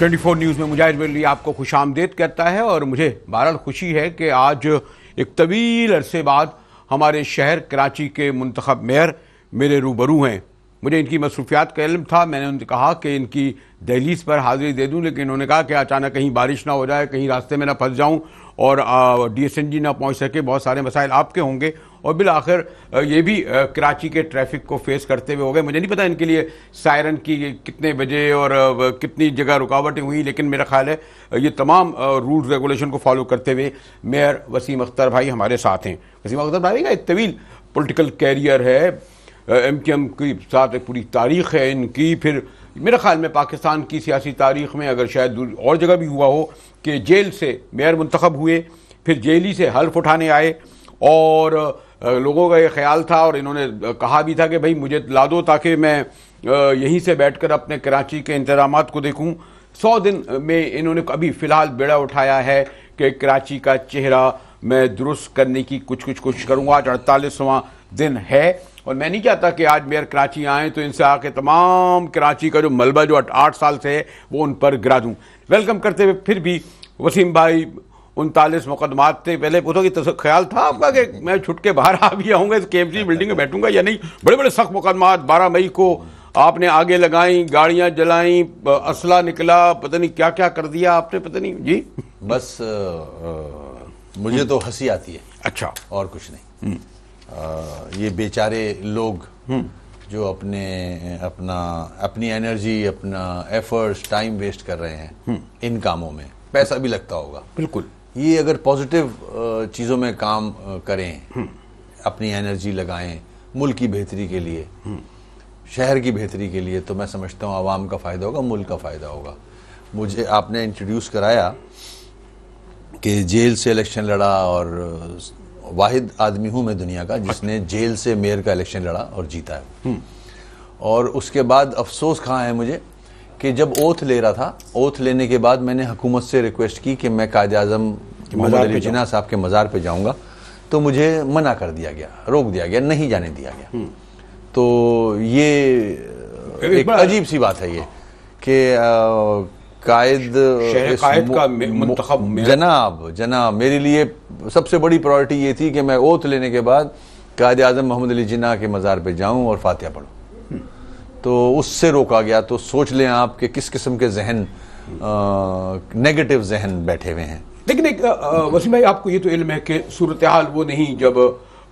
24 news में मुजाहिद वली आपको खुश आमदेद कहता है और मुझे बहरहाल खुशी है कि आज एक तवील अरसे बाद हमारे शहर कराची के मंतखब मेयर मेरे रूबरू हैं। मुझे इनकी मसरूफियात का इल्म था। मैंने उनसे कहा कि इनकी दहलीज पर हाजिरी दे दूँ, लेकिन उन्होंने कहा कि अचानक कहीं बारिश ना हो जाए, कहीं रास्ते में ना फंस जाऊँ और डी एस एन जी ना पहुँच सके। बहुत सारे मसाइल आपके होंगे। और बिल आखिर ये भी कराची के ट्रैफ़िक को फेस करते हुए हो गए। मुझे नहीं पता इनके लिए सायरन की कितने बजे और कितनी जगह रुकावटें हुई, लेकिन मेरा ख्याल है ये तमाम रूल्स, रेगुलेशन को फॉलो करते हुए मेयर वसीम अख्तर भाई हमारे साथ हैं। वसीम अख्तर भाई का एक तवील political career M K M M की साथ एक पूरी तारीख है इनकी। फिर मेरे ख्याल में पाकिस्तान की सियासी तारीख में अगर शायद और जगह भी हुआ हो कि जेल से मेयर मंतखब हुए, फिर जेली से हल्फ उठाने आए और लोगों का ये ख्याल था और इन्होंने कहा भी था कि भाई मुझे ला दो ताकि मैं यहीं से बैठकर अपने कराची के इंतज़ाम को देखूँ। सौ दिन में इन्होंने अभी फ़िलहाल बेड़ा उठाया है कि कराची का चेहरा मैं दुरुस्त करने की कुछ कुछ कोशिश करूँगा। आज अड़तालीसवां दिन है और मैं नहीं चाहता कि आज मेयर कराची आए तो इनसे आके तमाम कराची का जो मलबा जो आठ साल से है, वो उन पर गिरा दूँ। वेलकम करते हुए फिर भी वसीम भाई उनतालीस मुकदमात थे। पहले पूछो कि ख्याल था आपका कि मैं छुट के बाहर आ भी आऊँगा इस के बिल्डिंग में बैठूँगा या नहीं? बड़े बड़े सख्त मुकदमात बारह मई को आपने आगे लगाई गाड़ियाँ जलाई असला निकला पता नहीं क्या क्या कर दिया आपने पता नहीं। जी? बस आ, आ, मुझे तो हँसी आती है। अच्छा। और कुछ नहीं। आ, ये बेचारे लोग जो अपने अपना अपनी एनर्जी अपना एफर्ट्स टाइम वेस्ट कर रहे हैं इन कामों में पैसा भी लगता होगा। बिल्कुल। ये अगर पॉजिटिव चीज़ों में काम करें अपनी एनर्जी लगाएँ मुल्क की बेहतरी के लिए शहर की बेहतरी के लिए तो मैं समझता हूँ आवाम का फ़ायदा होगा मुल्क का फ़ायदा होगा। मुझे आपने इंट्रोड्यूस कराया कि जेल से इलेक्शन लड़ा और वाहिद आदमी हूँ मैं दुनिया का जिसने जेल से मेयर का इलेक्शन लड़ा और जीता है। हम्म। और उसके बाद अफसोस कहाँ है मुझे? कि जब ओथ ले रहा था ओथ लेने के बाद मैंने हुकूमत से रिक्वेस्ट की कि मैं कायद अजम मोहम्मद अली जिना साहब के मज़ार पे जाऊँगा तो मुझे मना कर दिया गया रोक दिया गया नहीं जाने दिया गया हम्म। तो ये एक अजीब सी बात है ये कि कायद जनाब जनाब मेरे लिए सबसे बड़ी प्रायोरिटी ये थी कि मैं ओथ लेने के बाद कायद आज़म मोहम्मद अली जिना के मज़ार पे जाऊँ और फातिहा पढ़ूं हम्म। तो उससे रोका गया तो सोच लें आप कि किस किस्म के जहन नेगेटिव जहन बैठे हुए हैं। लेकिन एक वसीम भाई, आपको ये तो इल्म है कि सूरत हाल वो नहीं, जब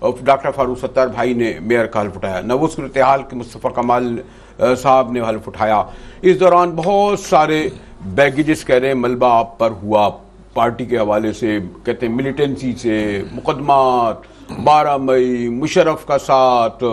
डॉक्टर फारूक सत्तार भाई ने मेयर का हल्फ उठाया, न वो सूरत हाल के मुस्तफ़ा कमाल साहब ने हल्फ उठाया। इस दौरान बहुत सारे बैगेजेस कह रहे हैं, मलबा आप पर हुआ, पार्टी के हवाले से, कहते हैं मिलिटेंसी से, मुकदमात, बारह मई मुशरफ का साथ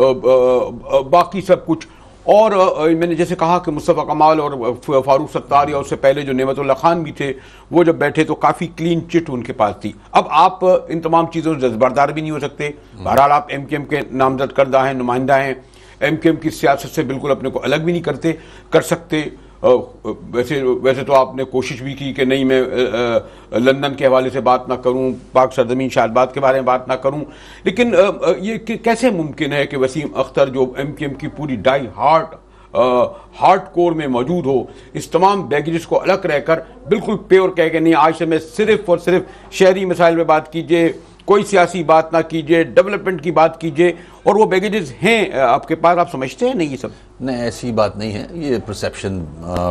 बाकी सब कुछ। और मैंने जैसे कहा कि मुस्तफ़ा कमाल और फारूक सत्तार या उससे पहले जो नेमतुल्ला खान भी थे वो जब बैठे तो काफ़ी क्लीन चिट उनके पास थी। अब आप इन तमाम चीज़ों से जज्बरदार भी नहीं हो सकते। बहरहाल आप एम के एम के नामजद करदा हैं नुमाइंदा हैं। एम के एम की सियासत से बिल्कुल अपने को अलग भी नहीं करते कर सकते। वैसे वैसे तो आपने कोशिश भी की कि नहीं, मैं लंदन के हवाले से बात ना करूँ, पाक सरजमीन शाहबाद के बारे में बात ना करूँ। लेकिन ये कैसे मुमकिन है कि वसीम अख्तर जो एम के एम की पूरी डाई हार्ट हार्ड कोर में मौजूद हो, इस तमाम बैगेजेस को अलग रहकर, बिल्कुल प्योर कह के नहीं, आज से मैं सिर्फ़ और सिर्फ़ शहरी मसाइल में बात कीजिए कोई सियासी बात ना कीजिए डेवलपमेंट की बात कीजिए और वो बैगेजेस हैं आपके पास आप समझते हैं नहीं ये सब? नहीं ऐसी बात नहीं है। ये परसेप्शन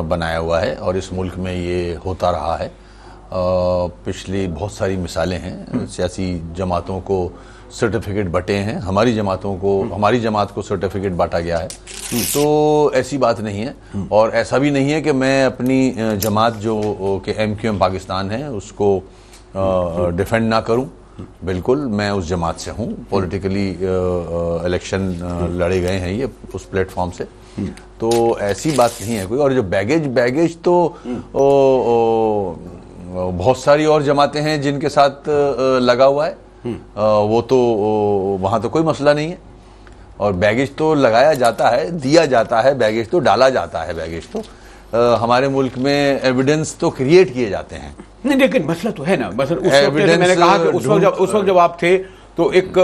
बनाया हुआ है और इस मुल्क में ये होता रहा है। पिछली बहुत सारी मिसालें हैं। हम्म। सियासी जमातों को सर्टिफिकेट बटे हैं। हमारी जमातों को हम्म। हमारी जमात को सर्टिफिकेट बांटा गया है। हम्म। तो ऐसी बात नहीं है। और ऐसा भी नहीं है कि मैं अपनी जमात जो कि एम क्यू एम पाकिस्तान है उसको डिफेंड ना करूँ। बिल्कुल मैं उस जमात से हूँ। पॉलिटिकली इलेक्शन लड़े गए हैं ये उस प्लेटफॉर्म से। तो ऐसी बात नहीं है कोई। और जो बैगेज बैगेज तो ओ, ओ, बहुत सारी और जमातें हैं जिनके साथ लगा हुआ है। वो तो वहाँ तो कोई मसला नहीं है। और बैगेज तो लगाया जाता है दिया जाता है बैगेज तो डाला जाता है बैगेज तो। हमारे मुल्क में एविडेंस तो क्रिएट किए जाते हैं। नहीं लेकिन मसला तो है ना मसला उस वक्त मैंने कहा कि उस वक्त जब उस वक्त जब आप थे तो एक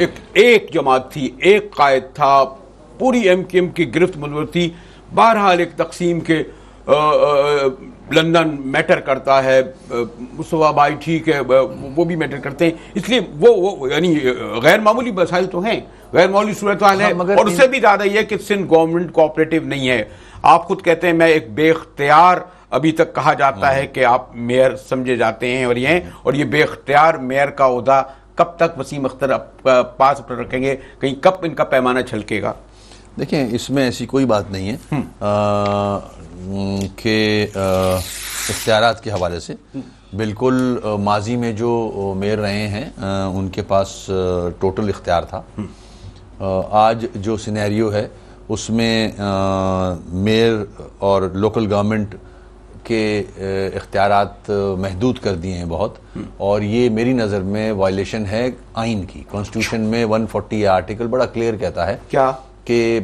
एक एक जमात थी एक कायद था पूरी एम के एम की गिरफ्त मंजूर थी। बहरहाल एक तकसीम के लंदन मैटर करता है अ, भाई ठीक है वो भी मैटर करते हैं। इसलिए वो वो यानी गैर मामूली मसाइल तो हैं गैर मामूली सूरत हाल है हाँ, मगर और उससे भी ज़्यादा ये है कि सिंध गवर्नमेंट कोऑपरेटिव नहीं है। आप खुद कहते हैं मैं एक बेख्तियार अभी तक कहा जाता है कि आप मेयर समझे जाते हैं और ये और ये बेख्तियार मेयर का उहदा कब तक वसीम अख्तर पास पर रखेंगे? कहीं कब इनका पैमाना छलकेगा? देखिए इसमें ऐसी कोई बात नहीं है। कि इख्तियार के हवाले से। बिल्कुल अ, माजी में जो मेयर रहे हैं उनके पास टोटल इख्तियार था। आज जो सिनेरियो है उसमें मेयर और लोकल गवर्नमेंट के इख्तियार महदूद कर दिए हैं बहुत। और ये मेरी नज़र में वायलेशन है आइन की। कॉन्स्टिट्यूशन में 140 आर्टिकल बड़ा क्लियर कहता है क्या? कि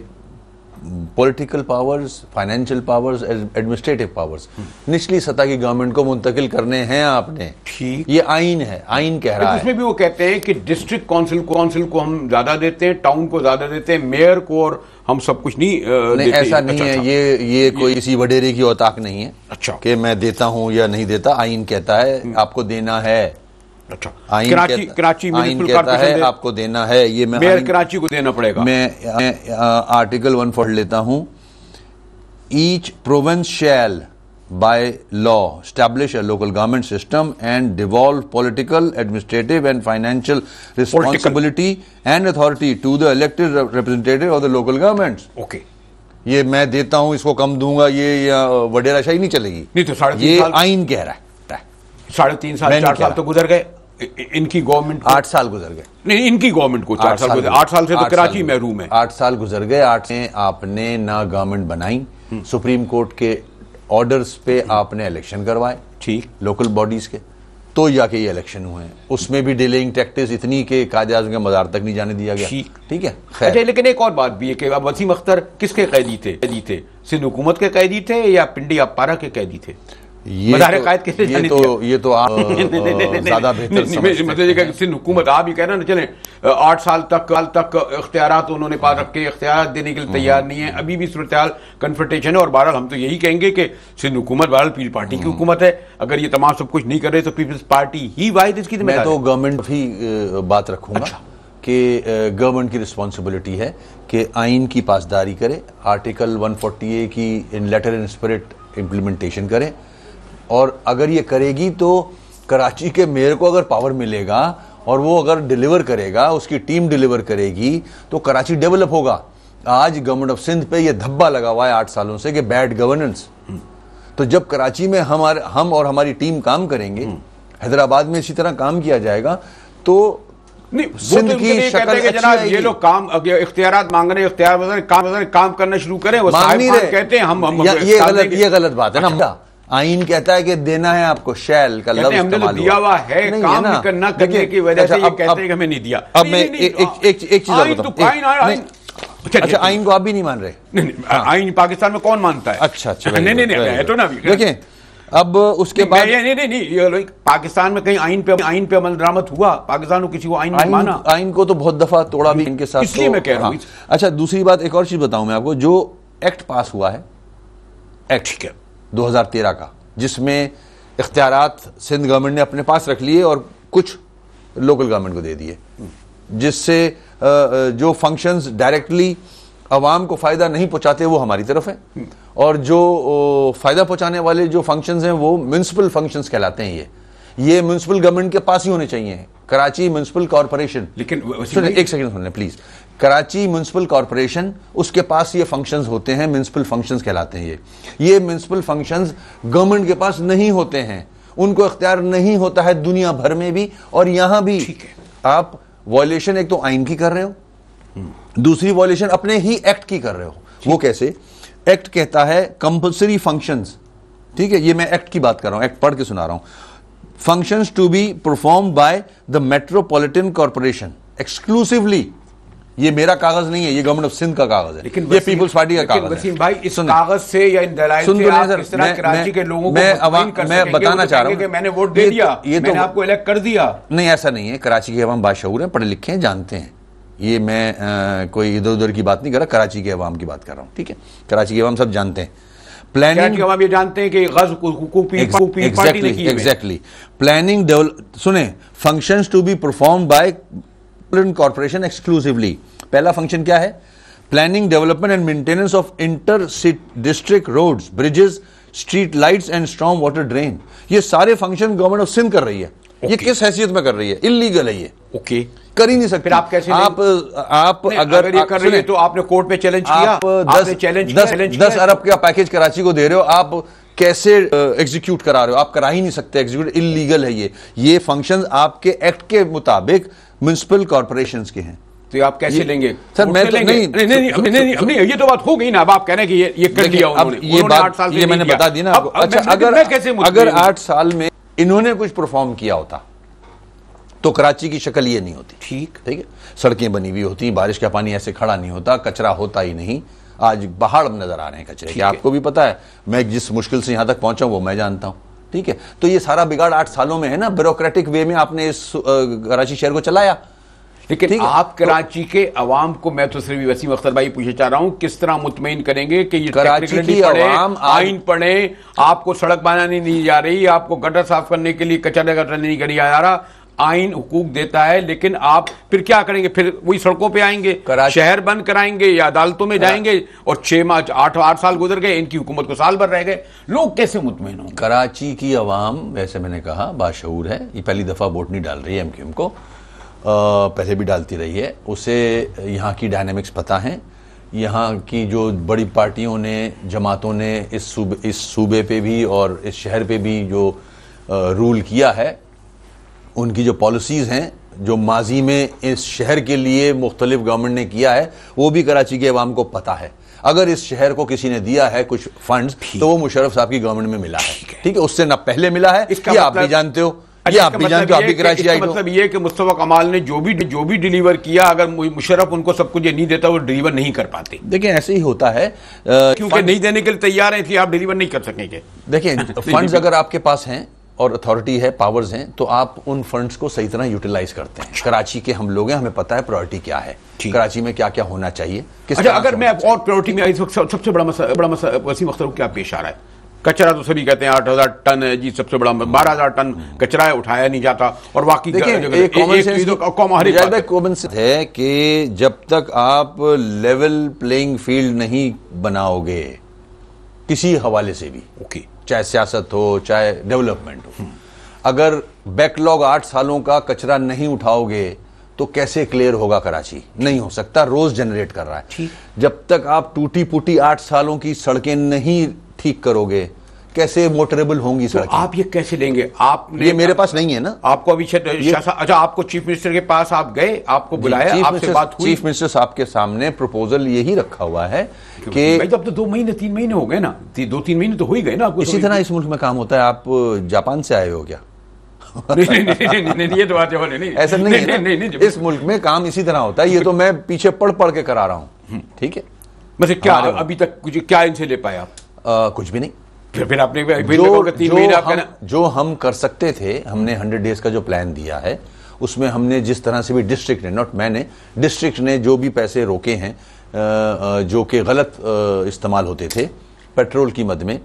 political powers financial powers administrative powers निचली सतह की गवर्नमेंट को मुंतकिल करने हैं आपने। ठीक। ये आइन है आइन कह रहा है उसमें भी वो कहते हैं कि डिस्ट्रिक्ट काउंसिल को काउंसिल को हम ज़्यादा देते हैं टाउन को ज़्यादा देते हैं मेयर को और हम सब कुछ नहीं अ, नहीं ऐसा नहीं अच्छा, है। अच्छा। ये ये कोई किसी वडेरे की औताक नहीं है अच्छा। कि मैं देता हूँ या नहीं देता। आइन कहता है आपको देना है। अच्छा। आर्टिकल वन पढ़ लेता हूँ। Each province shall by law establish a local government system and devolve political administrative and financial responsibility and authority to the elected representative of the local government okay ये मैं देता हूँ इसको कम दूँगा ये वडेराशाही नहीं चलेगी। नहीं तो साढ़े ये आइन कह रहा है। साढ़े तीन साल चार साल तो गुजर गए। इनकी गवर्नमेंट आठ साल गुजर गए। नहीं इनकी गवर्नमेंट को चार साल गुजर आठ साल से तो कराची महरूम है। आठ साल गुजर गए आठ से आपने ना गवर्नमेंट बनाई। सुप्रीम कोर्ट के ऑर्डर्स पे आपने इलेक्शन करवाए। ठीक। लोकल बॉडीज के। तो जाके ये इलेक्शन हुए हैं। उसमें भी डिलेइंग टैक्टिस इतनी के आज़म के मजार तक नहीं जाने दिया गया। ठीक। ठीक है? अच्छा लेकिन एक और बात भी है कि अब वसीम अख्तर किसके कैदी थे? कैदी थे? सिंध हुकूमत के कैदी थे या पिंडी अपारा के कैदी थे? ये तो- कायद किसे ये तो ये तो आप ज़्यादा बेहतर मतलब सिंध हुकूमत आप ही कह रहे हैं ना चले आठ साल तक साल तक इख्तियार उन्होंने पा रखे इख्तियार देने के लिए तैयार नहीं है। अभी भी सूरत कन्फ्रंटेशन है और बहरहाल हम तो यही कहेंगे कि सिंध हुकूमत बहरहाल पीपल्स पार्टी की हुकूमत है। अगर ये तमाम सब कुछ नहीं कर रहे तो पीपल्स पार्टी ही वाहिद इसकी मैं तो गवर्नमेंट भी बात रखूँगा अच्छा। कि गवर्नमेंट की रिस्पॉन्सिबिलिटी है कि आइन की पासदारी करे आर्टिकल 140 ए की in letter in spirit implementation करे। और अगर ये करेगी तो कराची के मेयर को अगर पावर मिलेगा और वो अगर डिलीवर करेगा उसकी टीम डिलीवर करेगी तो कराची डेवलप होगा। आज गवर्नमेंट ऑफ़ सिंध पे ये धब्बा लगा हुआ है आठ सालों से कि बैड गवर्नेंस तो जब कराची में हमारे हम और हमारी टीम काम करेंगे हैदराबाद में इसी तरह काम किया जाएगा तो नहीं सिंध तो की कहते हैं जनाब ये लोग काम इख्तियार इख्तियार काम काम करना शुरू करें वो कहते हैं हम हम ये गलत ये गलत बात है ना। आइन कहता है कि देना है आपको शैल का लफ्ज हमने तो दिया हुआ है काम ना। करना करने की वजह से अच्छा, ये कहते हैं कि हमें नहीं दिया। अब मैं एक एक चीज़ तो नहीं, अच्छा आइन को आप भी नहीं मान रहे। नहीं, नहीं, आइन पाकिस्तान में कौन मानता है? अच्छा अच्छा नहीं नहीं नहीं है तो ना भी देखिए अब उसके बाद नहीं नहीं नहीं नहीं ये लोग पाकिस्तान में कहीं आइन पे आइन पे अमल दरामद हुआ? पाकिस्तान को किसी को आइन नहीं आइन माना? आइन को तो बहुत दफ़ा तोड़ा भी इनके साथ इसलिए तो- मैं कह रहा हूँ। हाँ। अच्छा दूसरी बात एक और चीज़ बताऊँ मैं आपको। जो एक्ट पास हुआ है एक्ट ठीक है। 2013 का जिसमें इख्तियार सिंध गवर्नमेंट ने अपने पास रख लिए और कुछ लोकल गवर्नमेंट को दे दिए। जिससे जो फ़ंक्शंस डायरेक्टली अवाम को फ़ायदा नहीं पहुंचाते वो हमारी तरफ़ है। और जो फ़ायदा पहुँचाने वाले जो फ़ंक्शंस हैं वो म्यूनसिपल फ़ंक्शंस कहलाते हैं ये। ये म्यूनसिपल गवर्नमेंट के पास ही होने चाहिए कराची म्यूनसिपल कॉरपोरेशन लेकिन एक सेकंड सुन लें प्लीज़ कराची म्यूनसिपल कॉरपोरेशन उसके पास ये फ़ंक्शंस होते हैं म्यूनसिपल फ़ंक्शंस कहलाते हैं ये। ये म्यूनसिपल फ़ंक्शंस गवर्नमेंट के पास नहीं होते हैं। उनको इख्तियार नहीं होता है दुनिया भर में भी और यहाँ भी। आप वॉयलेशन एक तो आइन की कर रहे हो दूसरी वॉयलेशन अपने ही एक्ट की कर रहे हो। वो कैसे? एक्ट कहता है कंपल्सरी फ़ंक्शंस ठीक है ये मैं एक्ट की बात कर रहा हूँ एक्ट पढ़ के सुना रहा हूँ। Functions to be perform by the metropolitan corporation exclusively ये मेरा कागज़ नहीं है ये गवर्नमेंट ऑफ़ सिंध का कागज़ है। लेकिन ये पीपल्स पार्टी का कागज़ वसीम है भाई इस कागज़ से या इन दलाइल सुन से तो आप सर, किस तरह मैं- कराची के लोगों मैं, को मैं कर मैं बताना तो चाह रहा हूँ। कि मैंने वोट दे तो- दिया ये तो- मैंने आपको इलेक्ट कर दिया। नहीं ऐसा नहीं है। कराची के अवाम बाशूर हैं पढ़े लिखे हैं जानते हैं। ये मैं कोई इधर उधर की बात नहीं कर रहा कराची के अवाम की बात कर रहा हूँ ठीक है? कराची के अवाम सब जानते हैं। प्लानिंग हम ये जानते हैं कि गज की एग्जैक्टली प्लानिंग डेवलप सुने functions to be perform by corporation exclusively पहला फ़ंक्शन क्या है? Planning development and maintenance of inter district roads bridges street lights and strong water drain ये सारे फ़ंक्शन गवर्नमेंट ऑफ़ सिंध कर रही है। okay. ये किस हैसियत में कर रही है? इलीगल है ये। Okay okay. कर ही नहीं सकते। फिर आप कैसे आप आप अगर, अगर ये कर रही है तो आपने कोर्ट में चैलेंज किया। आप दस चैलेंज दस, दस अरब का पैकेज कराची को दे रहे हो। आप कैसे एग्जीक्यूट करा रहे हो? आप करा ही नहीं सकते एग्जीक्यूट इलीगल है ये। ये फ़ंक्शन आपके एक्ट के मुताबिक म्यूनसिपल कॉरपोरेशन के हैं। तो आप कैसे लेंगे? सर मैं तो नहीं नहीं नहीं नहीं नहीं ये तो बात हो गई ना। अब आप कह रहे हैं कि ये ये कर लिया अब ये बात साल ये मैंने बता दी ना। अच्छा अगर कैसे अगर आठ साल में इन्होंने कुछ परफॉर्म किया होता तो कराची की शक्ल ये नहीं होती। ठीक। ठीक है? सड़कें बनी हुई होती बारिश का पानी ऐसे खड़ा नहीं होता कचरा होता ही नहीं। आज पहाड़ नज़र आ रहे हैं कचरे के। आपको भी पता है मैं जिस मुश्किल से यहाँ तक पहुँचा वो मैं जानता हूँ। ठीक है? तो ये सारा बिगाड़ आठ सालों में है ना? ब्यूरोक्रेटिक वे में आपने इस कराची शहर को चलाया। लेकिन आप कराची तो, कराची के अवाम को मैं तो सिर्फ़ वसीम अख्तर भाई पूछना चाह रहा हूँ किस तरह मुतमिन करेंगे कि ये कराची की अवाम आइन पढ़े आपको सड़क बनाने नहीं जा रही आपको गटर साफ़ करने के लिए कचरा गटर नहीं करी जा रहा आइन हुकूक देता है लेकिन आप फिर क्या करेंगे? फिर वही सड़कों पे आएँगे शहर बंद कराएँगे या अदालतों में जाएँगे और छह माह आठ आठ साल गुजर गए इनकी हुकूमत को साल भर रह गए। लोग कैसे मुतमिन होंगे? कराची की आवाम वैसे मैंने कहा बाशूर है। ये पहली दफ़ा वोट नहीं डाल रही है एमक्यूएम को। पहले भी डालती रही है। उसे यहाँ की डायनेमिक्स पता है। यहाँ की जो बड़ी पार्टियों ने जमातों ने इस सूबे इस सूबे पे भी और इस शहर पे भी जो रूल किया है उनकी जो पॉलिसीज़ हैं जो माजी में इस शहर के लिए मुख्तलिफ़ गवर्नमेंट ने किया है वो भी कराची के अवाम को पता है। अगर इस शहर को किसी ने दिया है कुछ फंड्स तो वो मुशरफ साहब की गवर्नमेंट में मिला है। ठीक है। उससे ना पहले मिला है इसका आप भी मतलब जानते हो। ये आप भी जानते हो आप भी कराची आई मतलब ये कि मुस्तफ़ा कमाल ने जो भी जो भी डिलीवर किया अगर मुशरफ उनको सब कुछ ये नहीं देता वो डिलीवर नहीं कर पाते। देखिए ऐसे ही होता है क्योंकि नहीं देने के लिए तैयार है इसलिए आप डिलीवर नहीं कर सकेंगे। देखिए फंड्स अगर आपके पास हैं और अथॉरिटी है पावर्स हैं तो आप उन फंड्स को सही तरह यूटिलाइज करते हैं। कराची के हम लोग हैं हमें पता है प्रायोरिटी क्या है। कराची में क्या क्या होना चाहिए? किस अच्छा अगर मैं और प्रायोरिटी में इस वक्त सबसे बड़ा मसला बड़ा मसला वसीम अख्तर क्या पेश आ रहा है? कचरा तो सभी कहते हैं आठ हज़ार टन है जी सबसे बड़ा बारह हज़ार टन कचरा है उठाया नहीं जाता और बाकी कॉमन सेंस है कि जब तक आप लेवल प्लेइंग फ़ील्ड नहीं बनाओगे किसी हवाले से भी। ओके चाहे सियासत हो चाहे डेवलपमेंट हो। अगर बैकलॉग आठ सालों का कचरा नहीं उठाओगे तो कैसे क्लियर होगा कराची? नहीं हो सकता रोज जनरेट कर रहा है। जब तक आप टूटी पुटी आठ सालों की सड़कें नहीं ठीक करोगे कैसे मोटरेबल होंगी तो आप ये कैसे लेंगे? आप ये मेरे पास नहीं है ना। आपको अभी अच्छा आपको चीफ मिनिस्टर के पास आप गए आपको बुलाया आपसे बात हुई। चीफ मिनिस्टर साहब के सामने प्रपोजल यही रखा हुआ है कि जब तो दो महीने तीन महीने हो गए ना। दो तीन महीने तो हो ही गए ना इसी तरह इस मुल्क में काम होता है। आप जापान से आए हो क्या? ऐसा नहीं है इस मुल्क में काम इसी तरह होता है। ये तो मैं पीछे पढ़ पढ़ के करा रहा हूँ। हम्म। ठीक है? मतलब क्या अभी तक कुछ क्या इनसे ले पाए आप? कुछ भी नहीं। फिर फिर आपने जो, जो, हम, जो हम कर सकते थे हमने हंड्रेड डेज़ का जो प्लान दिया है उसमें हमने जिस तरह से भी डिस्ट्रिक्ट ने नॉट मैंने डिस्ट्रिक्ट ने जो भी पैसे रोके हैं जो कि गलत इस्तेमाल होते थे पेट्रोल की मद में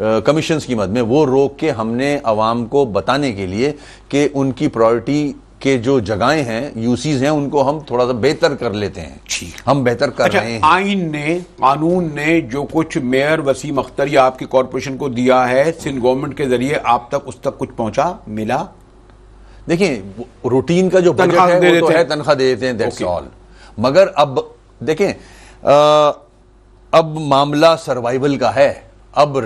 कमीशन की मद में वो रोक के हमने आवाम को बताने के लिए कि उनकी प्रायोरिटी के जो जगहें हैं यूसीज हैं उनको हम थोड़ा सा बेहतर कर लेते हैं। हम बेहतर कर अच्छा, रहे हैं। आइन ने कानून ने जो कुछ मेयर वसीम अख्तर या आपकी कॉरपोरेशन को दिया है सिंध गवर्नमेंट के ज़रिए आप तक उस तक कुछ पहुँचा मिला? देखिए रूटीन का जो बजट है वो तो है तनख्वाह दे देते हैं दैट्स ऑल मगर अब देखें अब मामला सर्वाइवल का है। अब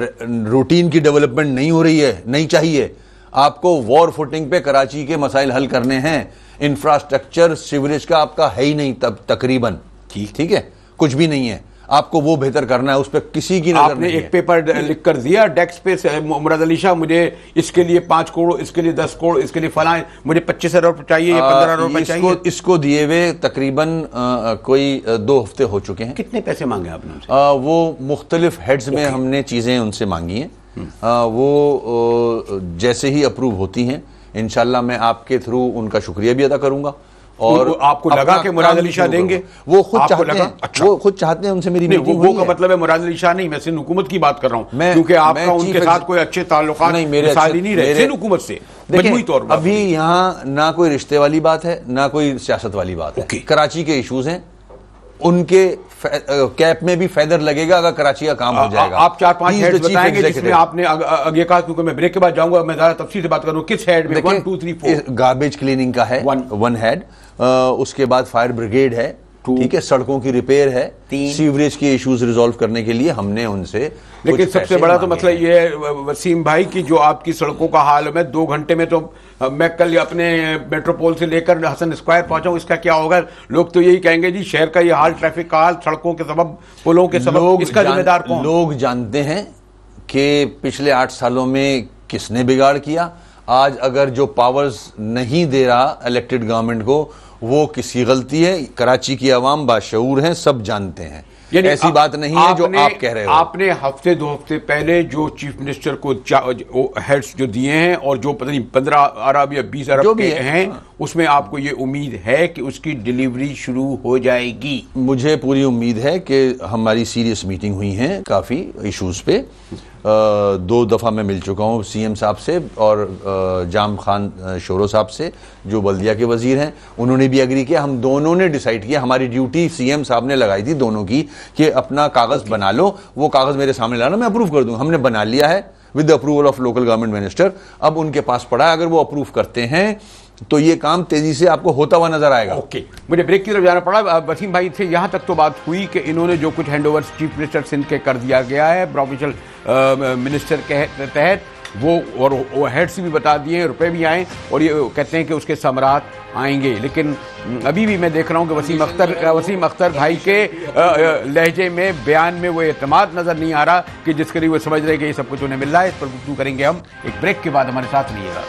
रूटीन की डेवलपमेंट नहीं हो रही है नहीं चाहिए। आपको वॉर फुटिंग पे कराची के मसाइल हल करने हैं। इंफ्रास्ट्रक्चर सिवरेज का आपका है ही नहीं तब तकरीबन। ठीक। ठीक है? कुछ भी नहीं है। आपको वो बेहतर करना है उस पर किसी की नज़र आपने एक पेपर लिख कर दिया डेस्क पे मुराद अली शाह मुझे इसके लिए पाँच करोड़ इसके लिए दस करोड़ इसके लिए फला मुझे पच्चीस हज़ार चाहिए पंद्रह हज़ार रुपए चाहिए? इसको दिए हुए तकरीबन कोई दो हफ़्ते हो चुके हैं। कितने पैसे मांगे आपने वो मुख्तलिफ़ हेड्स में हमने चीज़ें उनसे मांगी हैं। वो जैसे ही अप्रूव होती हैं इनशाला मैं आपके थ्रू उनका शुक्रिया भी अदा करूँगा। और आपको लगा कि मुराद अली शाह देंगे? वो खुद चाहते लगा? हैं। अच्छा। वो खुद चाहते हैं उनसे मेरी नहीं वो, वो का मतलब है मुराद अली शाह नहीं मैं सिंध हुकूमत की बात कर रहा हूँ। क्योंकि आपका उनके साथ कोई अच्छे ताल्लुकात नहीं मेरे अच्छे- नहीं रहे। सिंध हुकूमत से। मजमूई तौर पर अभी यहाँ ना कोई रिश्ते वाली बात है ना कोई सियासत वाली बात है। कराची के इशूज हैं। उनके कैप में भी फेदर लगेगा अगर कराची का काम हो जाएगा। आप चार पाँच हेड बताएँगे जिसमें आपने आगे कहा क्योंकि मैं ब्रेक के बाद जाऊँगा मैं ज़्यादा तफसील से बात करूँ किस हेड में? One two three four garbage cleaning का है One. वन हेड उसके बाद फायर ब्रिगेड है ठीक है सड़कों की रिपेयर है सीवरेज के इश्यूज़ रिजॉल्व करने के लिए हमने उनसे लेकिन सबसे बड़ा तो मतलब ये है वसीम भाई की जो आपकी सड़कों का हाल है दो घंटे में तो मैं कल अपने मेट्रोपोल से लेकर हसन स्क्वायर पहुँचा इसका क्या होगा? लोग तो यही कहेंगे जी शहर का ये हाल ट्रैफ़िक का हाल सड़कों के सबब पुलों के सबब इसका जिम्मेदार कौन? लोग जानते हैं कि पिछले आठ सालों में किसने बिगाड़ किया। आज अगर जो पावर्स नहीं दे रहा इलेक्टेड गवर्नमेंट को वो किसकी गलती है। कराची की आवाम बाशूर हैं सब जानते हैं। ऐसी आ- बात नहीं है जो आप कह रहे हो। आपने हफ़्ते दो हफ़्ते पहले जो चीफ मिनिस्टर को हेड्स जो दिए हैं और जो पता नहीं पंद्रह अरब या बीस अरब जो भी है, हैं उसमें आपको ये उम्मीद है कि उसकी डिलीवरी शुरू हो जाएगी। मुझे पूरी उम्मीद है कि हमारी सीरियस मीटिंग हुई है काफ़ी इशूज पे। दो दफ़ा मैं मिल चुका हूँ सीएम साहब से और जाम खान शोरो साहब से, जो बल्दिया के वज़ीर हैं। उन्होंने भी एग्री किया। हम दोनों ने डिसाइड किया। हमारी ड्यूटी सीएम साहब ने लगाई थी दोनों की कि अपना कागज़ बना लो। वो कागज़ मेरे सामने लाना मैं अप्रूव कर दूँ। हमने बना लिया है। With approval of local government minister अब उनके पास पड़ा है, अगर वो अप्रूव करते हैं तो ये काम तेज़ी से आपको होता हुआ नज़र आएगा। ओके मुझे ब्रेक की तरफ़ जाना पड़ा। वसीम भाई से यहाँ तक तो बात हुई कि इन्होंने जो कुछ हैंडओवर चीफ मिनिस्टर सिंध के कर दिया गया है। प्रोफेशनल मिनिस्टर के तहत वो और हेड्स भी बता दिए, रुपए भी आए और ये कहते हैं कि उसके सम्राट आएँगे। लेकिन अभी भी मैं देख रहा हूँ कि वसीम अख्तर वसीम अख्तर भाई के लहजे में, बयान में वो एतमाद नज़र नहीं आ रहा कि जिसके लिए वो समझ रहे कि ये सब कुछ उन्हें मिल रहा है इस पर गुफ्तू करेंगे हम? एक ब्रेक के बाद हमारे साथ रहिएगा।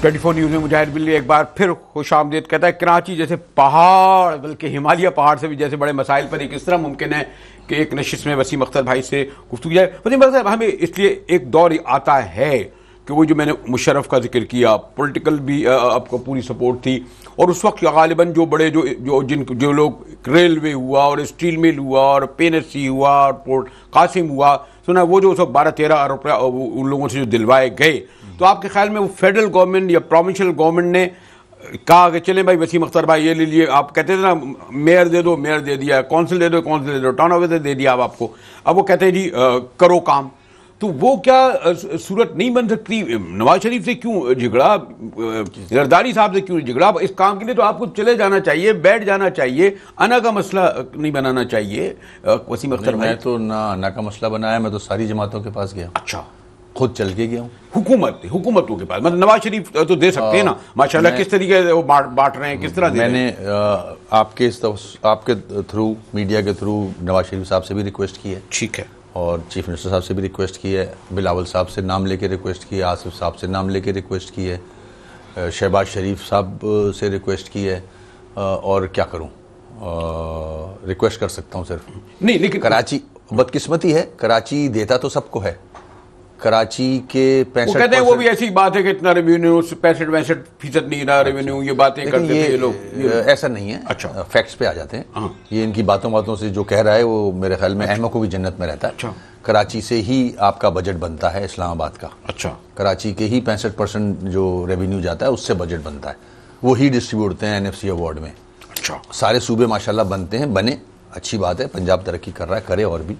ट्वेंटी फोर न्यूज़ में मुजाहिद बिल्ली एक बार फिर खुश आमदेद कहता है, कराची जैसे पहाड़, बल्कि हिमालय पहाड़ से भी जैसे बड़े मसाइल पर एक इस तरह मुमकिन है कि एक नशिश में वसीम अख्तर भाई से गुफ्तु जाए। वसीम अख्तर, हमें इसलिए एक दौर आता है कि वो जो मैंने मुशरफ का ज़िक्र किया, पॉलिटिकल भी आपको पूरी सपोर्ट थी, और उस वक्त गालिबा जो बड़े, जो जो, जिन, जो लोग रेलवे हुआ, और स्टील मिल हुआ, और पेनसी हुआ, और पोर्ट कासिम हुआ, सुना, वो जो सब बारह तेरह अरब रुपया उन लोगों से जो दिलवाए गए तो आपके ख्याल में वो फेडरल गवर्नमेंट या प्रोविंशियल गवर्नमेंट ने कहा कि चलें भाई वसीम अख्तर भाई ये ले लिए। आप कहते थे ना मेयर दे दो मेयर दे दिया कौंसिल दे दो कौंसिल दे दो टाउन ऑफिसर दे दिया अब आपको। अब वो कहते हैं जी करो काम। तो वो क्या सूरत नहीं बन सकती? नवाज़ शरीफ से क्यों झगड़ा? जरदारी साहब से क्यों झगड़ा? इस काम के लिए तो आपको चले जाना चाहिए बैठ जाना चाहिए अना का मसला नहीं बनाना चाहिए। वसीम अख्तर भाई मैं तो ना अना का मसला बनाया मैं तो सारी जमातों के पास गया। अच्छा। खुद चल के गया हूँ। हुकूमत हुकूमतों के पास। मतलब नवाज़ शरीफ तो दे सकते हैं ना। माशाल्लाह किस तरीके से वो बांट बांट रहे हैं किस तरह मैंने अ, आपके इस आपके थ्रू मीडिया के थ्रू नवाज़ शरीफ साहब से भी रिक्वेस्ट की है। ठीक है। और चीफ मिनिस्टर साहब से भी रिक्वेस्ट की है। बिलावल साहब से नाम लेके रिक्वेस्ट की है। आसिफ साहब से नाम लेके रिक्वेस्ट की है। शहबाज शरीफ साहब से रिक्वेस्ट की है। और क्या करूँ? रिक्वेस्ट कर सकता हूँ सिर्फ़। नहीं लेकिन कराची बदकिस्मती है। कराची देता तो सबको है। कराची के पैंसठ कहते हैं वो भी ऐसी बात है कि इतना रेवेन्यू पैंसठ पैंसठ फ़ीसद नहीं रहा रेवेन्यू ये बातें करते ये, थे ये लोग। ऐसा नहीं है। अच्छा। फैक्ट्स पे आ जाते हैं। हाँ। ये इनकी बातों बातों से जो कह रहा है वो मेरे ख्याल में अहमद को भी जन्नत में रहता है। अच्छा। कराची से ही आपका बजट बनता है इस्लामाबाद का। अच्छा। कराची के ही पैंसठ परसेंट जो रेवेन्यू जाता है उससे बजट बनता है। वो ही डिस्ट्रीब्यूट होते हैं एनएफसी अवार्ड में। अच्छा। सारे सूबे माशाल्लाह बनते हैं बने अच्छी बात है पंजाब तरक्की कर रहा है करे और भी।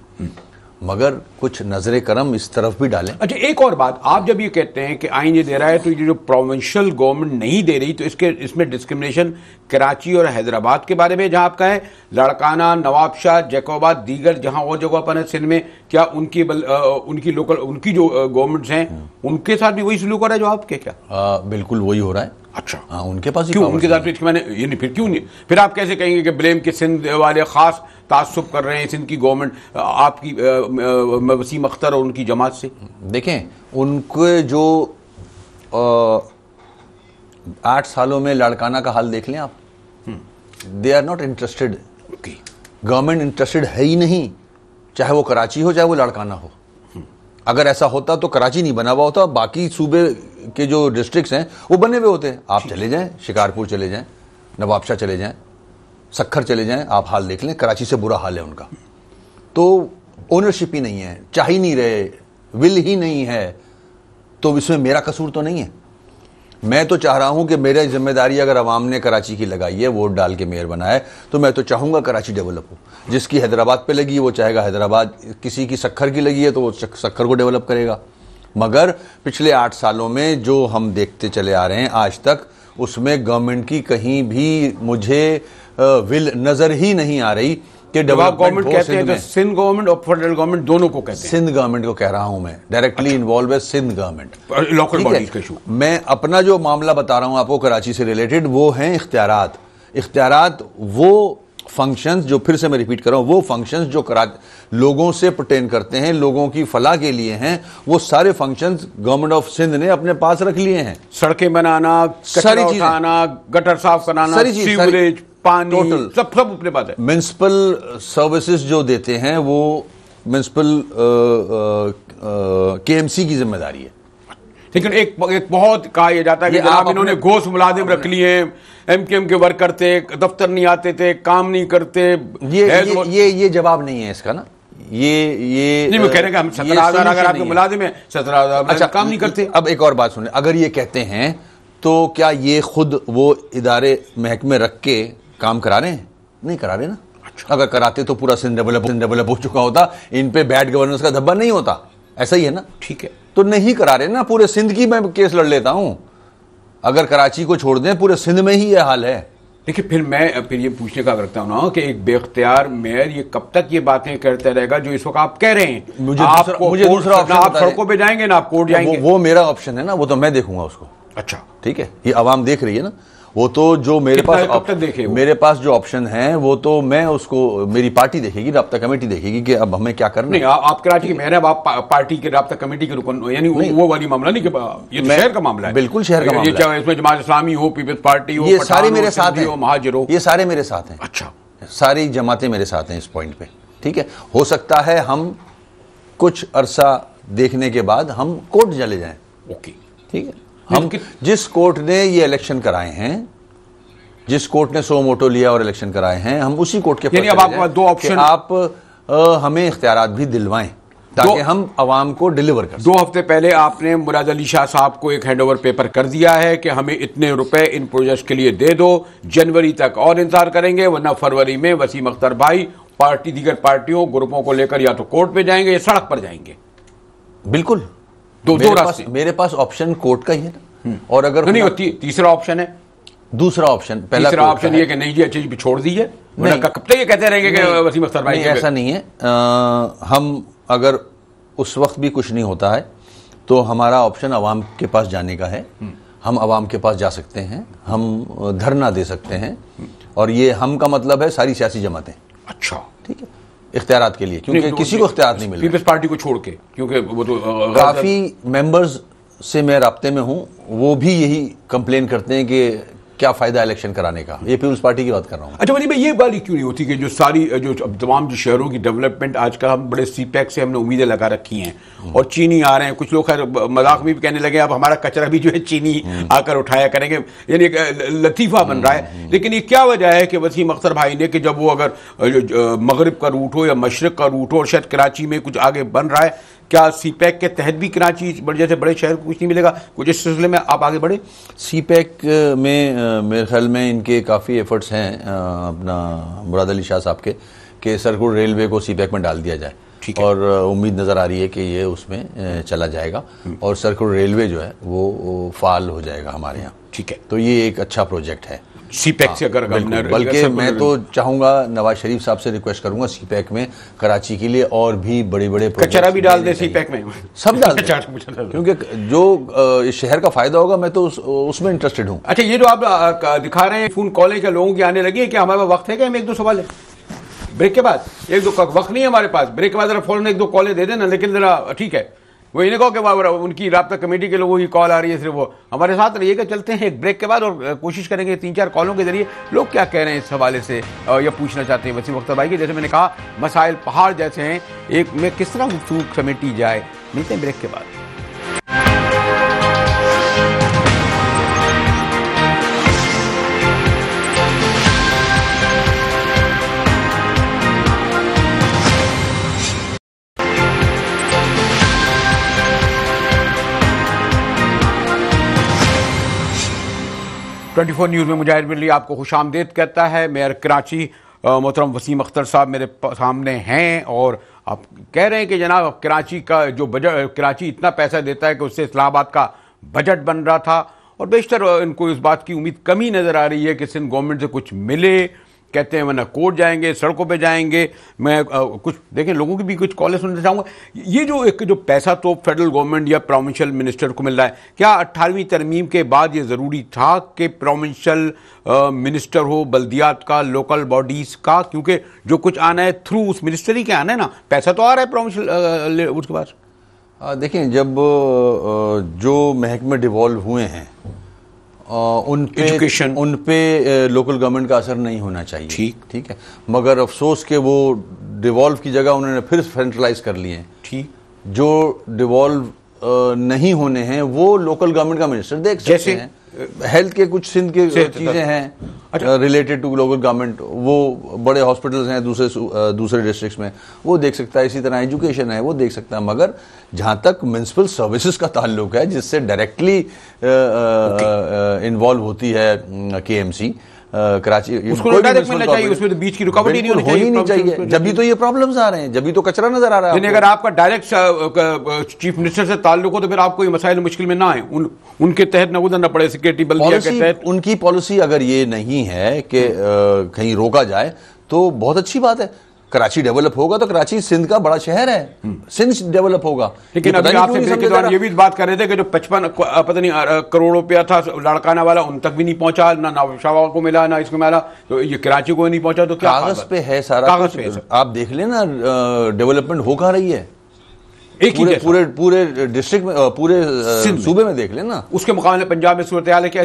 मगर कुछ नज़र करम इस तरफ़ भी डालें। अच्छा एक और बात आप जब ये कहते हैं कि आइन ये दे रहा है तो ये जो प्रोविंशियल गवर्नमेंट नहीं दे रही तो इसके इसमें डिस्क्रिमिनेशन कराची और हैदराबाद के बारे में जहाँ आपका है लड़काना नवाबशाह जैकोबाद दीगर जहाँ और जगह पर है सिंध में क्या उनकी बल, अ, उनकी लोकल उनकी जो गवर्नमेंट्स हैं उनके साथ भी वही सलूक हो रहा है जो आपके क्या? आ, बिल्कुल वही हो रहा है। अच्छा। हाँ उनके पास क्यों? उनके साथ फिर मैंने ये नहीं फिर क्यों नहीं? फिर आप कैसे कहेंगे कि ब्लेम के सिंध वाले खास तासुब कर रहे हैं सिंध की गवर्नमेंट आपकी वसीम अख्तर और उनकी जमात से? देखें उनके जो आठ सालों में लाड़काना का हाल देख लें आप। They are not interested government interested है ही नहीं चाहे वो कराची हो चाहे वो लाड़काना हो। अगर ऐसा होता तो कराची नहीं बना हुआ होता बाकी सूबे के जो डिस्ट्रिक्ट्स हैं वो बने हुए होते। हैं आप चले जाएँ शिकारपुर चले जाएँ नवाबशाह चले जाएँ सखर चले जाएँ आप हाल देख लें कराची से बुरा हाल है उनका। तो ओनरशिप ही नहीं है चाह ही नहीं रहे विल ही नहीं है तो इसमें मेरा कसूर तो नहीं है। मैं तो चाह रहा हूँ कि मेरी ज़िम्मेदारी अगर अवाम ने कराची की लगाई है, वोट डाल के मेयर बनाया है तो मैं तो चाहूँगा कराची डेवलप हो। जिसकी हैदराबाद पे लगी वो चाहेगा हैदराबाद किसी की सखर की लगी है तो वो सखर को डेवलप करेगा। मगर पिछले आठ सालों में जो हम देखते चले आ रहे हैं आज तक, उसमें गवर्नमेंट की कहीं भी मुझे विल नज़र ही नहीं आ रही। कि जब आप गवर्नमेंट कहते हैं तो सिंध गवर्नमेंट और फेडरल गवर्नमेंट दोनों को कहते हैं। सिंध गवर्नमेंट को कह रहा हूँ मैं। डायरेक्टली इन्वॉल्व है सिंध गवर्नमेंट लोकल बॉडीज का मैं अपना जो मामला बता रहा हूँ आपको कराची से रिलेटेड वो हैं इख्तियारात। इख्तियारात वो फ़ंक्शंस जो फिर से मैं रिपीट कर रहा हूँ वो फ़ंक्शंस जो करा लोगों से प्रटेन करते हैं लोगों की फलाह के लिए हैं वो सारे फ़ंक्शंस गवर्नमेंट ऑफ़ सिंध ने अपने पास रख लिए हैं। सड़कें बनाना सारी चीज़ें। गटर साफ़ कराना सारी चीज़, पानी। Total। सब सब अपने पास है। म्यूनसिपल सर्विसेज़ जो देते हैं वो म्यूनसिपल केएमसी की ज़िम्मेदारी है। लेकिन एक एक बहुत कहा यह जाता है कि जनाब आप इन्होंने घोष मुलाजिम रख लिए एम के एम के वर्कर थे दफ्तर नहीं आते थे काम नहीं करते। ये ये, तो- ये ये जवाब नहीं है इसका ना। ये ये नहीं मैं कह रहे हैं हम सत्रह हज़ार अगर आपके मुलाजिम है सत्रह हज़ार अच्छा काम नहीं करते। अब एक और बात सुने। अगर ये कहते हैं तो क्या ये खुद वो इदारे महकमे रख के काम करा रहे हैं? नहीं करा रहे ना? अच्छा। अगर कराते तो पूरा सिंध डेवलप सिंध डेवलप हो चुका होता इन पे बैड गवर्नेंस का धब्बा नहीं होता। ऐसा ही है ना? ठीक है। तो नहीं करा रहे ना? पूरे सिंध की मैं केस लड़ लेता हूँ। अगर कराची को छोड़ दें पूरे सिंध में ही ये हाल है। देखिए फिर मैं फिर ये पूछने का रखता हूँ ना कि एक बेख्तियार मेयर ये कब तक ये बातें करते रहेगा जो इस वक्त आप कह रहे हैं? मुझे आपको दूसरा- मुझे दूसरा option ना आप सड़कों पे जाएँगे ना आप कोर्ट जाएँगे? वो, वो मेरा ऑप्शन है ना वो तो मैं देखूँगा उसको। अच्छा। ठीक है? ये आवाम देख रही है ना? वो तो जो मेरे पास तक देखे वो? मेरे पास जो ऑप्शन है वो तो मैं उसको मेरी पार्टी देखेगी रब्ता कमेटी देखेगी कि अब हमें क्या करना नहीं है। आ, आप कराची के हैं अब आप पार्टी के रब्ता कमेटी के रुकन यानी वो, वाली मामला नहीं कि ये तो शहर का मामला है। बिल्कुल शहर का मामला चाहे इसमें जमात इस्लामी हो पीपल्स पार्टी हो ये सारे मेरे साथ हो महाजिर हो हैं। ये सारे मेरे साथ हैं। अच्छा। सारी जमातें मेरे साथ हैं इस पॉइंट पे ठीक है? हो सकता है हम कुछ अरसा देखने के बाद हम कोर्ट चले जाएँ। ओके। ठीक है? हम जिस कोर्ट ने ये इलेक्शन कराए हैं जिस कोर्ट ने सो मोटो लिया और इलेक्शन कराए हैं हम उसी कोर्ट के अब पास दो ऑप्शन- आप अ, हमें इख्तियार भी दिलवाएँ ताकि हम आवाम को डिलीवर कर दो हफ़्ते पहले आपने मुराद अली शाह साहब को एक हैंडओवर पेपर कर दिया है कि हमें इतने रुपए इन प्रोजेक्ट के लिए दे दो जनवरी तक और इंतज़ार करेंगे वरना फरवरी में वसीम अख्तर भाई पार्टी दीगर पार्टियों ग्रुपों को लेकर या तो कोर्ट पे जाएँगे या सड़क पर जाएँगे। बिल्कुल। दो- दो रास्ते। मेरे पास ऑप्शन कोर्ट का ही है ना। और अगर नहीं होती तीसरा ऑप्शन है। दूसरा ऑप्शन पहला तीसरा ऑप्शन ये कि नहीं जी अच्छी छोड़ दीजिए वरना नहीं। कब तक ये कहते रहेंगे कि वसीम अख्तर भाई ऐसा नहीं है। हम अगर उस वक्त भी कुछ नहीं होता है तो हमारा ऑप्शन अवाम के पास जाने का है। हम अवाम के पास जा सकते हैं। हम धरना दे सकते हैं। और ये हम का मतलब है सारी सियासी जमातें। अच्छा। ठीक है? इख्तियारात के लिए क्योंकि तो किसी को इख्तियार नहीं मिले पीपल्स पार्टी को छोड़ के क्योंकि वो तो काफ़ी मेंबर्स से मैं रबते में हूँ वो भी यही कंप्लेन करते हैं कि क्या फ़ायदा इलेक्शन कराने का? ये पीपल्स पार्टी की बात कर रहा हूँ। अच्छा भाई ये वाली क्यों नहीं होती कि जो सारी, जो तमाम जो शहरों की डेवलपमेंट आजकल हम बड़े सी पैक से हमने उम्मीदें लगा रखी हैं और चीनी आ रहे हैं। कुछ लोग खैर मज़ाक में भी कहने लगे, अब हमारा कचरा भी जो है चीनी आकर उठाया करेंगे। यानी एक लतीफ़ा बन रहा है। लेकिन ये क्या वजह है कि वसीम अख्तर भाई ने कि जब वो अगर मगरब का रूट हो या मशरक का रूट हो और शायद कराची में कुछ आगे बन रहा है क्या सी पैक के तहत भी कराची बड़े जैसे बड़े शहर को कुछ नहीं मिलेगा कुछ इस सिलसिले में आप आगे बढ़े। सी पैक में मेरे ख्याल में इनके काफ़ी एफर्ट्स हैं अपना मुराद अली शाह साहब के कि सरकुल रेलवे को सी पैक में डाल दिया जाए। और उम्मीद नज़र आ रही है कि ये उसमें चला जाएगा। और सर्कुल रेलवे जो है वो, वो फाल हो जाएगा हमारे यहाँ। ठीक है। तो ये एक अच्छा प्रोजेक्ट है। सीपैक से अगर गवर्नर बल्कि मैं तो चाहूँगा नवाज़ शरीफ साहब से रिक्वेस्ट करूँगा सीपैक में कराची के लिए और भी बड़े बड़े कचरा भी डाल दे। सीपैक में। सब डाल दें। क्योंकि जो इस शहर का फ़ायदा होगा मैं तो उसमें इंटरेस्टेड हूँ। अच्छा ये जो आप दिखा रहे हैं फ़ोन कॉलेज के लोगों की आने लगी है क्या हमारे पास वक्त है क्या? हम एक दो सवाल है। ब्रेक के बाद। एक दो वक्त नहीं है हमारे पास। ब्रेक के बाद जरा फ़ौरन एक दो कॉलेज दे देना लेकिन जरा ठीक है। वो इन्हें कहो कि उनकी रबता कमेटी के लोगों की कॉल आ रही है, सिर्फ़ वो। हमारे साथ रहिएगा चलते हैं एक ब्रेक के बाद और कोशिश करेंगे तीन चार कॉलों के ज़रिए लोग क्या कह रहे हैं इस हवाले से या पूछना चाहते हैं। वसीम अख्तर भाई की, जैसे मैंने कहा, मसाइल पहाड़ जैसे हैं, एक में किस तरह गुफ्तू समेटी जाए। मिलते हैं ब्रेक के बाद। ट्वेंटी फोर न्यूज़ में मुजाहिर बिल्ली आपको खुश आमदेद कहता है। मेयर कराची मोहतरम वसीम अख्तर साहब मेरे सामने हैं और आप कह रहे हैं कि जनाब कराची का जो बजट कराची इतना पैसा देता है कि उससे इस्लाहाबाद का बजट बन रहा था और बेशतर इनको इस बात की उम्मीद कमी नज़र आ रही है कि सिंध गवर्नमेंट से कुछ मिले। कहते हैं वरना कोर्ट जाएँगे सड़कों पे जाएँगे मैं अ, कुछ देखें लोगों की भी कुछ कॉलें सुनना चाहूँगा। ये जो एक जो पैसा तो फेडरल गवर्नमेंट या प्रोविंशियल मिनिस्टर को मिल रहा है क्या अट्ठारहवीं तरमीम के बाद ये ज़रूरी था कि प्रोविंशियल मिनिस्टर हो बल्दियात का लोकल बॉडीज़ का? क्योंकि जो कुछ आना है थ्रू उस मिनिस्ट्री के आना है ना। पैसा तो आ रहा है प्रोविंशियल उसके पास। देखें जब जो महकमे डिवॉल्व हुए हैं उन पे Education. उन पे लोकल गवर्नमेंट का असर नहीं होना चाहिए। ठीक। ठीक है? मगर अफसोस के वो डिवॉल्व की जगह उन्होंने फिर सेंट्रलाइज कर लिए। ठीक। जो डिवॉल्व नहीं होने हैं वो लोकल गवर्नमेंट का मिनिस्टर देख सकते हैं। हेल्थ के कुछ सिंध के चीज़ें हैं अच्छा। रिलेटेड टू लोकल गवर्नमेंट वो बड़े हॉस्पिटल्स हैं दूसरे दूसरे डिस्ट्रिक्ट्स में। वो देख सकता है इसी तरह एजुकेशन है वो देख सकता है। मगर जहाँ तक म्यूनसिपल सर्विसेज़ का ताल्लुक है जिससे डायरेक्टली इन्वॉल्व होती है के एम सी कराची उसको कोई भी मिलना चाहिए, उसमें तो बीच की रुकावट ही नहीं होनी चाहिए, नहीं चाहिए। जब भी तो ये प्रॉब्लम्स आ रहे हैं जब भी तो कचरा नज़र आ रहा है अगर आपका डायरेक्ट चीफ मिनिस्टर से ताल्लुक हो तो फिर आपको ये मसाइल मुश्किल में ना आए। उन उनके तहत न गुजरना पड़े सिक्योरिटी बल के तहत। उनकी पॉलिसी अगर ये नहीं है कि कहीं रोका जाए तो बहुत अच्छी बात है। कराची डेवलप होगा तो कराची सिंध का बड़ा शहर है। सिंध डेवलप होगा। लेकिन अभी ब्रेक के दौरान ये भी बात कर रहे थे कि जो पचपन पता नहीं करोड़ रुपया था लड़काना वाला उन तक भी नहीं पहुँचा ना नौशावा को मिला ना इसको मिला तो ये कराची को नहीं पहुँचा तो क्या कागज़ पे है सारा कागज़ पे आप देख लेना डेवलपमेंट हो कहाँ रही है। एक ही पूरे जैसा। पूरे पूरे डिस्ट्रिक्ट में पूरे में। सूबे में देख लेना। उसके मुकाबले पंजाब में सूरत हाल है क्या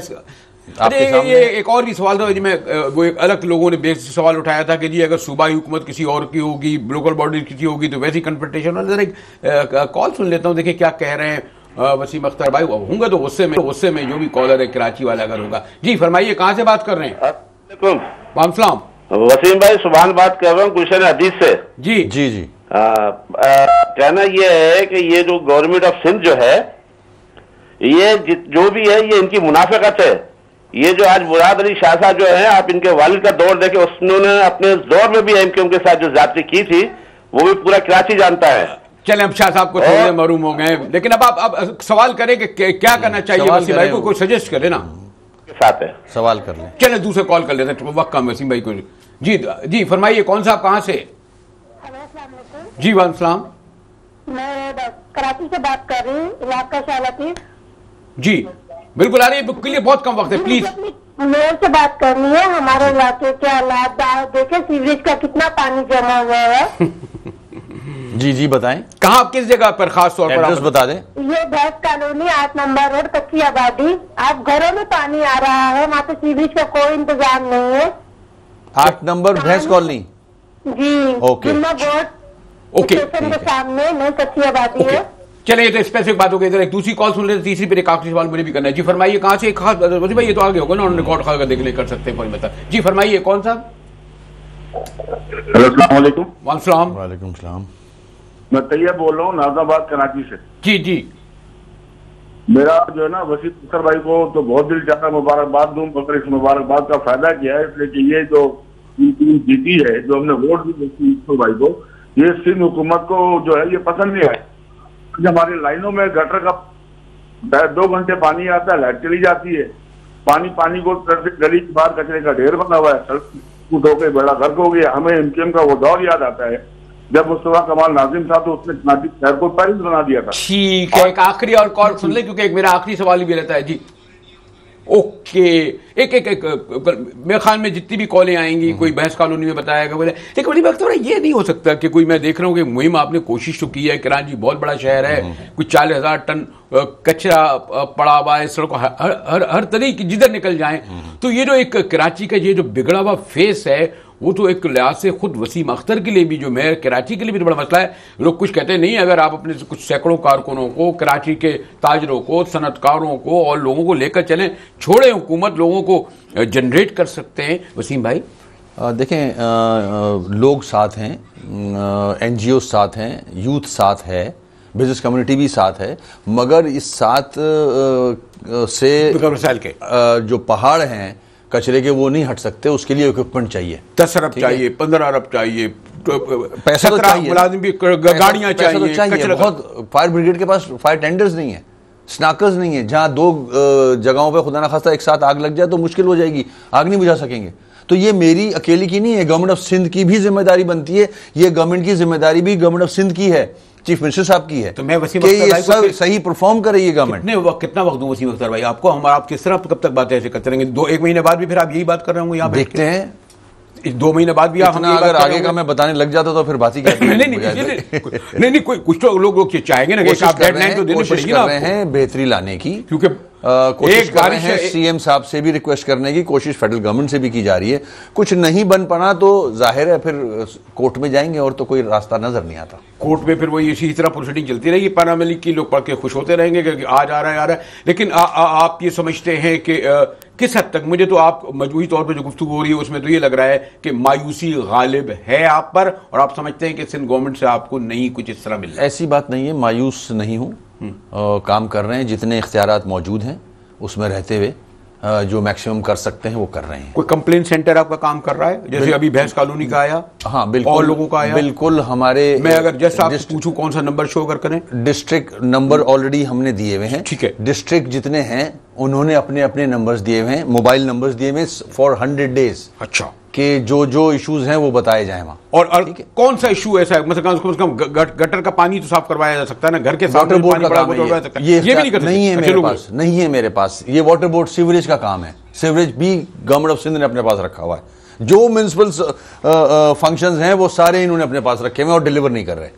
अरे सामने? ये है। एक और भी सवाल था जिसमें वो एक अलग लोगों ने बेस सवाल उठाया था कि जी अगर सूबाई हुकूमत किसी और की होगी लोकल बॉडी किसी होगी तो वैसी कन्फ्रंटेशन और जरा एक कॉल सुन लेता हूँ देखिए क्या कह रहे हैं वसीम अख्तर भाई होंगे तो गुस्से में गुस्से में जो भी कॉलर है कराची वाला अगर होगा। जी फरमाइए कहाँ से बात कर रहे हैं? वाम वसीम भाई सुबहान बात कर रहा हूँ गुलशन हदीस से। जी। जी जी। आ, आ, कहना यह है कि ये जो गवर्नमेंट ऑफ़ सिंध जो है ये जो भी है ये इनकी मुनाफिकत है। ये जो आज मुराद अली शाह साहब जो है आप इनके वालिद का दौर देखे उन्होंने अपने दौर में भी एमक्यूएम के साथ जो जाति की थी वो भी पूरा कराची जानता है। चले अब शाह साहब को थोड़े मरूम हो गए। लेकिन अब आप अब सवाल करें कि क्या करना चाहिए? वसीम भाई को कोई सजेस्ट करे ना। साथ है। सवाल कर लें। चले दूसरे कॉल कर लेते हैं वक्त कम वसीम भाई को। जी जी फरमाइए कौन साहब कहाँ से? हेलो अस्सलाम वालेकुम। जी वाम सलाम। मैं कराची से बात कर रही हूँ इलाका शाह जी। बिल्कुल आ रही है के लिए बहुत कम वक्त है प्लीज़ मेयर से बात करनी है हमारे इलाके के हालात देखे सीवरेज का कितना पानी जमा हुआ है। जी जी बताएँ। कहाँ आप किस जगह पर खास तौर पर एड्रेस आप बता दें। ये दस कॉलोनी आठ नंबर रोड कच्ची आबादी। आप घरों में पानी आ रहा है वहाँ पे सीवरेज का कोई इंतज़ाम नहीं है। आठ नंबर भैंस कॉलोनी। जी ओके। Board okay. के सामने नई कच्ची आबादी है। चले ये तो स्पेसिफिक बात हो गई इधर एक दूसरी कॉल सुन लेते तीसरी फिर एक आखिरी सवाल मुझे भी करना है। जी फरमाइए कहाँ से एक खास भाई ये तो आगे होगा ना उन्होंने रिकॉर्ड खाकर देख ले कर सकते हैं बता जी फरमाइए कौन सा? हेलो सलाम वालेकुम। सलाम। मैं तैयब बोल रहा हूँ नाजाबाद कराची से। जी जी। मेरा जो है ना वसीम अख्तर भाई को तो बहुत दिल चाहता मुबारकबाद दूँ मगर इस मुबारकबाद का फ़ायदा किया है इसलिए कि ये जो टीम जीती है जो हमने वोट दी अख्तर भाई को ये सिंध हुकूमत को जो है ये पसंद नहीं आए आज हमारी लाइनों में गटर का दो घंटे पानी आता है, लाइट चली जाती है। पानी पानी को गली के बाहर कचरे का ढेर बना हुआ है सड़क फुट होकर बड़ा गर्क हो गया। हमें एमकेएम का वो दौर याद आता है, जब मुस्तफ़ा कमाल नाजिम था तो उसने नाजिम शहर को पैरिस बना दिया था। ठीक है, एक आखिरी और कॉल सुन ले, क्योंकि एक मेरा आखिरी सवाल भी रहता है। जी। ओके। एक एक एक मेरे ख्याल में जितनी भी कॉलें आएँगी कोई बहस कॉलोनी में बताया गया लेकिन बड़ी बात थोड़ा ये नहीं हो सकता कि कोई मैं देख रहा हूँ कि मुहिम आपने कोशिश तो की है कराची बहुत बड़ा शहर है कुछ चालीस हज़ार टन कचरा पड़ा हुआ है सड़कों हर हर हर, हर तरीके जिधर निकल जाए। तो ये जो एक कराची का ये जो बिगड़ा हुआ फेस है वो तो एक लिहाज से खुद वसीम अख्तर के लिए भी जो मेयर कराची के लिए भी तो बड़ा मसला है। लोग कुछ कहते हैं नहीं अगर आप अपने कुछ सैकड़ों कारकुनों को कराची के ताजरों को सनतकारों को और लोगों को लेकर चलें छोड़े हुकूमत लोगों को जनरेट कर सकते हैं। वसीम भाई? देखें लोग साथ हैं एन जी ओ साथ हैं यूथ साथ है बिज़नेस कम्युनिटी भी साथ है मगर इस साथ अ, से के। अ, जो पहाड़ हैं कचरे के वो नहीं हट सकते उसके लिए इक्विपमेंट चाहिए। दस अरब चाहिए पंद्रह अरब चाहिए पैसा तो चाहिए। मुलाजिम भी गाड़ियाँ पैसा तो चाहिए चाहिए बहुत फायर ब्रिगेड के पास फायर टेंडर्स नहीं है स्नाकर्स नहीं है जहाँ दो जगहों पे खुदा ना खास्ता एक साथ आग लग जाए तो मुश्किल हो जाएगी आग नहीं बुझा सकेंगे। तो ये मेरी अकेली की नहीं है गवर्नमेंट ऑफ़ सिंध की भी ज़िम्मेदारी बनती है ये गवर्नमेंट की ज़िम्मेदारी भी गवर्नमेंट ऑफ़ सिंध की है। चीफ मिनिस्टर साहब की है तो मैं वसीम अख्तर ये भाई को सब सही परफॉर्म कर रही है गवर्नमेंट कितने वक्त कितना वक्त दूँ वसीम अख्तर भाई? आपको हम आप किस तरह कब तक बातें ऐसे करते रहेंगे? दो एक महीने बाद भी फिर आप यही बात कर रहे होंगे यहाँ देखते हैं। दो महीने बाद भी आप अगर आगे का मैं बताने लग जाता तो फिर बात ही क्या नहीं नहीं नहीं नहीं कोई कुछ तो लोग चाहेंगे ना डेडलाइन तो देनी पड़ेगी ना। बेहतरी लाने की। क्योंकि कोशिश कर रहे हैं सीएम साहब से भी रिक्वेस्ट करने की कोशिश फेडरल गवर्नमेंट से भी की जा रही है। कुछ नहीं बन पाना तो ज़ाहिर है फिर कोर्ट में जाएँगे और तो कोई रास्ता नज़र नहीं आता। कोर्ट में फिर वही इसी तरह प्रोसीडिंग चलती रहेगी। पाना मलिक की लोग पढ़ के खुश होते रहेंगे कि आज आ रहा है आ रहा है। लेकिन आ, आ, आप ये समझते हैं कि किस हद तक? मुझे तो आप मजबूरी तौर पर जो गुफ्तु हो रही है उसमें तो ये लग रहा है कि मायूसी गालिब है आप पर और आप समझते हैं कि सिंध गवर्नमेंट से आपको नहीं कुछ इस तरह मिल ऐसी बात नहीं है मायूस नहीं हूँ। काम कर रहे हैं जितने इख्तियार मौजूद हैं उसमें रहते हुए जो मैक्सिमम कर सकते हैं वो कर रहे हैं। कोई कंप्लेन सेंटर आपका काम कर रहा है? जैसे अभी भैंस कॉलोनी का आया हाँ बिल्कुल। और लोगों का आया। बिल्कुल हमारे मैं अगर जैसा डिस्ट- पूछूँ कौन सा नंबर शो अगर करें? डिस्ट्रिक्ट नंबर ऑलरेडी हमने दिए हुए हैं। ठीक है। डिस्ट्रिक्ट जितने हैं उन्होंने अपने अपने नंबर्स दिए हुए हैं मोबाइल नंबर्स दिए हुए हैं फॉर हंड्रेड डेज़ अच्छा। कि जो जो इश्यूज़ हैं वो बताए जाए वहाँ। और, और कौन सा इशू ऐसा है? मतलब कम से कम गटर का पानी तो साफ़ करवाया जा सकता है ना? घर के वाटर बोर्ड का काम तो है ये। ये भी नहीं नहीं है मेरे पास नहीं है मेरे पास। ये वाटर बोर्ड सीवरेज का काम है। सीवरेज भी गवर्नमेंट ऑफ़ सिंध ने अपने पास रखा हुआ है। जो म्यूनसिपल फ़ंक्शन हैं वो सारे इन्होंने अपने पास रखे हुए हैं और डिलीवर नहीं कर रहे।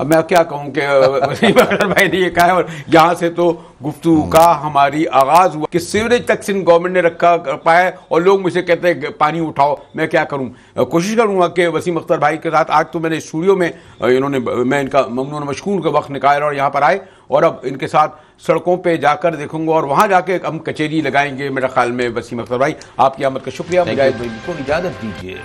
अब मैं क्या कहूँ कि वसीम अकबर भाई ने ये कहा है और यहाँ से तो गुफ्तु का हमारी आगाज़ हुआ कि सीवरेज तक सिंध गवर्नमेंट ने रखा कर पाया और लोग मुझे कहते हैं पानी उठाओ मैं क्या करूँ? कोशिश करूँगा कि वसीम अख्तर भाई के साथ आज तो मैंने स्टूडियो में इन्होंने मैं इनका ममनून मशकूर का वक्त निकाला और यहाँ पर आए और अब इनके साथ सड़कों पे जाकर देखूँगा और वहाँ जाके हम कचेरी लगाएँगे मेरा ख्याल में वसीम अख्तर भाई आपकी आमद का शुक्रिया इजाज़त दीजिए।